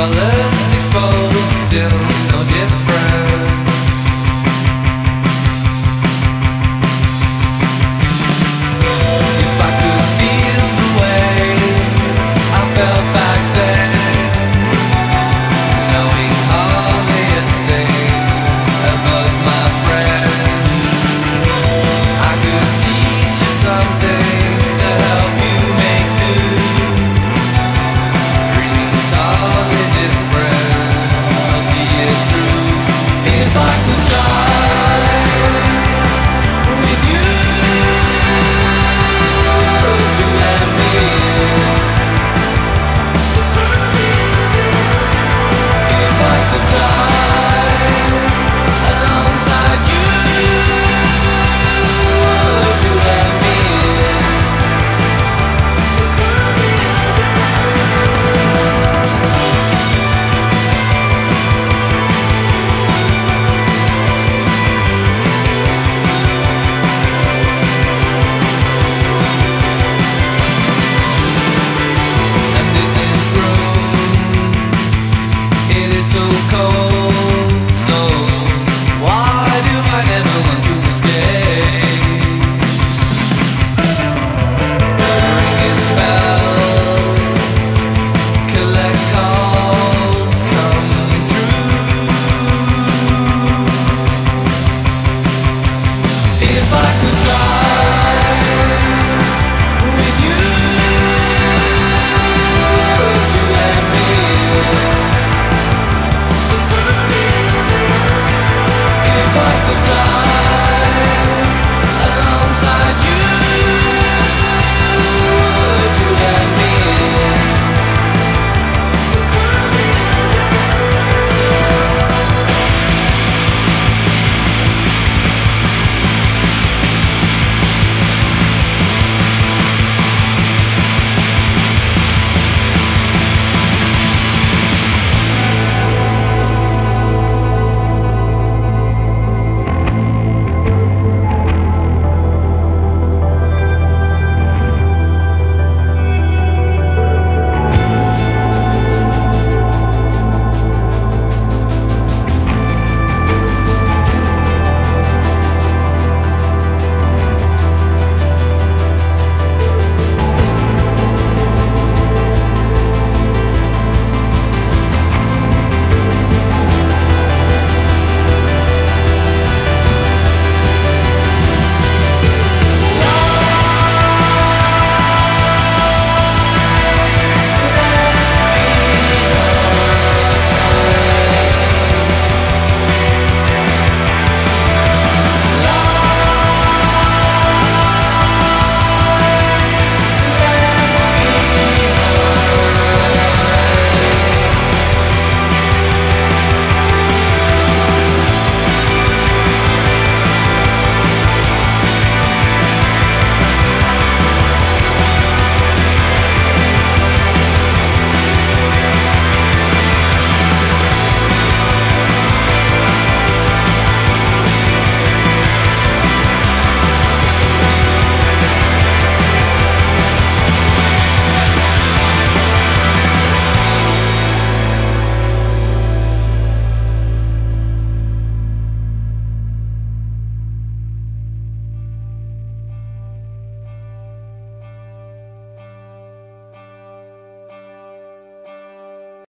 colors the